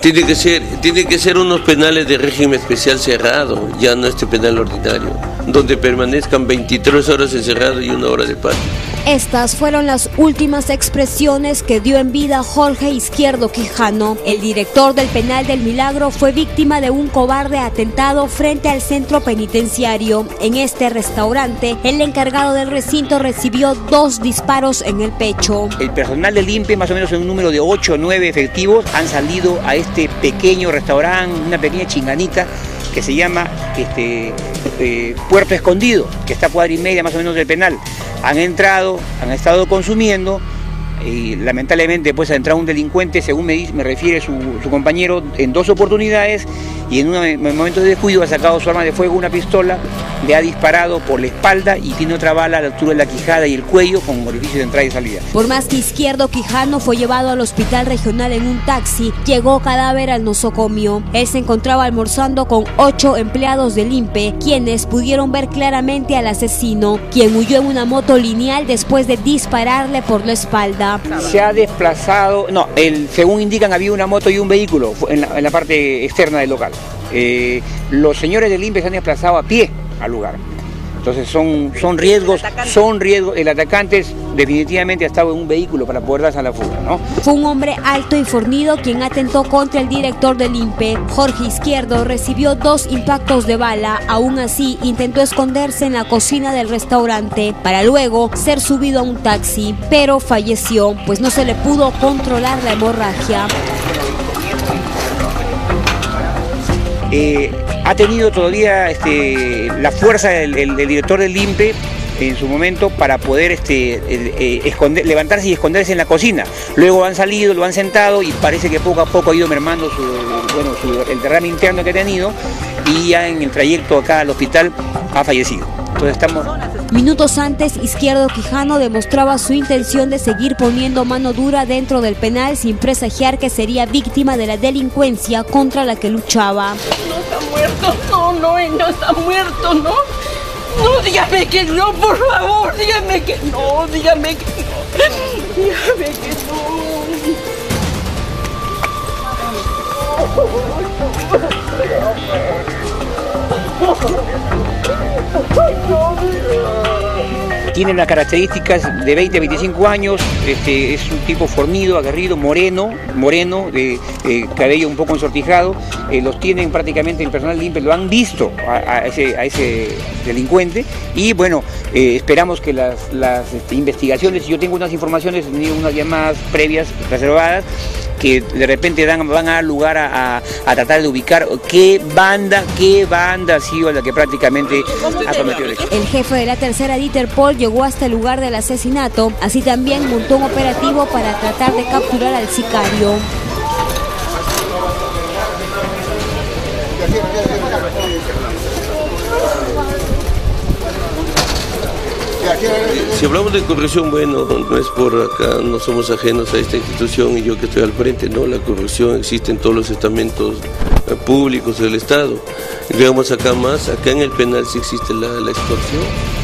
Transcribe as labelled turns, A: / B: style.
A: Tiene que ser, tiene que ser unos penales de régimen especial cerrado, ya no este penal ordinario, donde permanezcan 23 horas encerrados y una hora de patio.
B: Estas fueron las últimas expresiones que dio en vida Jorge Izquierdo Quijano. El director del penal del Milagro fue víctima de un cobarde atentado frente al centro penitenciario. En este restaurante, el encargado del recinto recibió dos disparos en el pecho.
C: El personal del INPE, más o menos en un número de 8 o 9 efectivos, han salido a este pequeño restaurante, una pequeña chinganita que se llama este, eh, Puerto Escondido, que está a cuadra y media más o menos del penal han entrado, han estado consumiendo y lamentablemente pues ha entrado un delincuente, según me, refiere su, su, compañero, en dos oportunidades y en un momento de descuido ha sacado su arma de fuego, una pistola, le ha disparado por la espalda y tiene otra bala a la altura de la quijada y el cuello con orificio de entrada y salida.
B: Por más que Izquierdo Quijano fue llevado al hospital regional en un taxi, llegó cadáver al nosocomio. Él se encontraba almorzando con ocho empleados del INPE, quienes pudieron ver claramente al asesino, quien huyó en una moto lineal después de dispararle por la espalda.
C: Se ha desplazado, no, el, según indican había una moto y un vehículo en la, parte externa del local. Eh, los señores del INPE se han desplazado a pie al lugar. Entonces son, son riesgos, son riesgos. El atacante definitivamente ha estado en un vehículo para poder darse a la fuga, ¿no?
B: Fue un hombre alto y fornido quien atentó contra el director del INPE. Jorge Izquierdo recibió dos impactos de bala. Aún así, intentó esconderse en la cocina del restaurante para luego ser subido a un taxi, pero falleció, pues no se le pudo controlar la hemorragia.
C: Eh, ha tenido todavía este, la fuerza del, director del INPE en su momento para poder este, eh, levantarse y esconderse en la cocina. Luego han salido, lo han sentado y parece que poco a poco ha ido mermando el derrame interno que ha tenido y ya en el trayecto acá al hospital ha fallecido. Entonces estamos...
B: Minutos antes, Izquierdo Quijano demostraba su intención de seguir poniendo mano dura dentro del penal sin presagiar que sería víctima de la delincuencia contra la que luchaba.
D: No está muerto, no, no, no está muerto, ¿no? No, dígame que no, por favor, dígame que no, dígame que no, dígame que
C: Tiene las características de 20 a 25 años, este, es un tipo fornido, aguerrido, moreno, moreno, de cabello un poco ensortijado, eh, los tienen prácticamente el personal limpio, lo han visto a, ese, delincuente. Y bueno, eh, esperamos que las, las este, investigaciones, yo tengo unas informaciones, unas llamadas previas reservadas, que de repente dan, van a dar lugar a, a, a, tratar de ubicar qué banda, qué banda ha sido la que prácticamente ha cometido el hecho.
B: El jefe de la tercera Dieter Paul llegó hasta el lugar del asesinato, así también montó un operativo para tratar de capturar al sicario.
A: Si hablamos de corrupción, bueno, no es por acá, no somos ajenos a esta institución y yo que estoy al frente, no, la corrupción existe en todos los estamentos públicos del Estado. Digamos acá más, acá en el penal sí existe la, la extorsión.